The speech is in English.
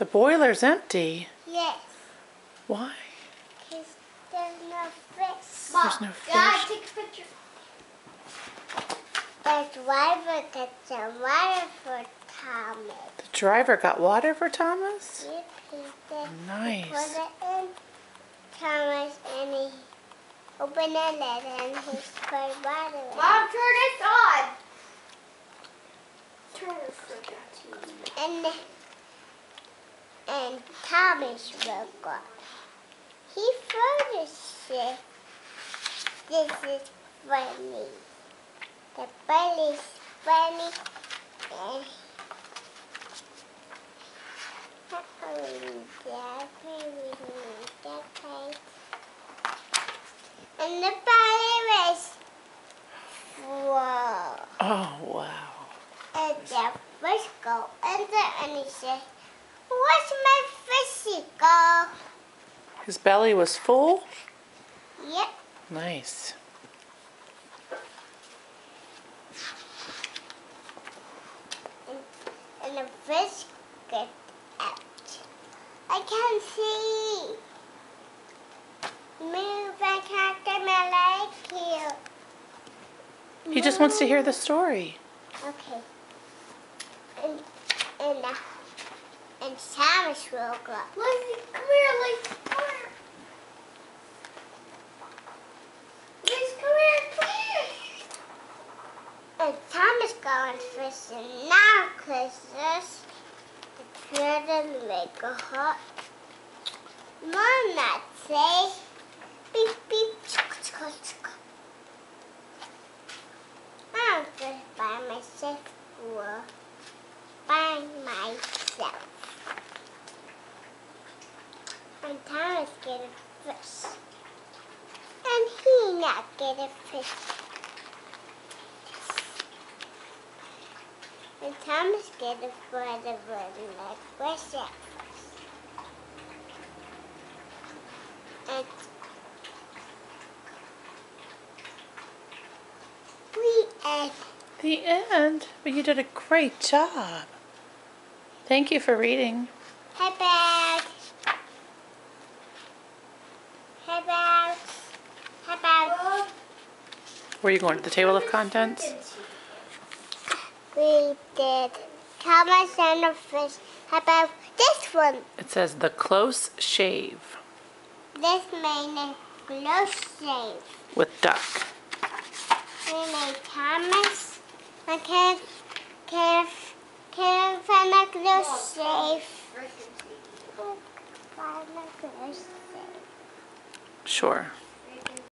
The boiler's empty. Yes. Why? Because there's no fish. There's no Dad, fish. take a picture. The driver gets the water for Thomas. The driver got water for Thomas? Yep, he did. Nice. He put it in Thomas and he opened the lid and he put water in. Mom, turn this on. Turn this on. And, and Thomas woke up. He furnished it. This is funny. The belly's funny. And and the belly was whoa. Oh, wow. And the fish go in there and he said, Where's my fishy go? His belly was full? Yep. Nice. And the fish get out. I can't see. Move, I can't get my leg here. He just wants to hear the story. Okay. And and uh, and Thomas woke up. Lizzie, come here, Lizzie. Come here. Lizzie, come here. Here. And Thomas going fishing now because this the children make a hot. Mom not say And Thomas get a fish. And he not get a fish. And Thomas get a brother brother like that? And we ate The end. But you did a great job. Thank you for reading. Hey Were you going to the table of contents? We did Thomas and a fish. How about this one? It says the close shave This made a close shave. with duck. We made Thomas. A close shave. Find a close shave. Sure.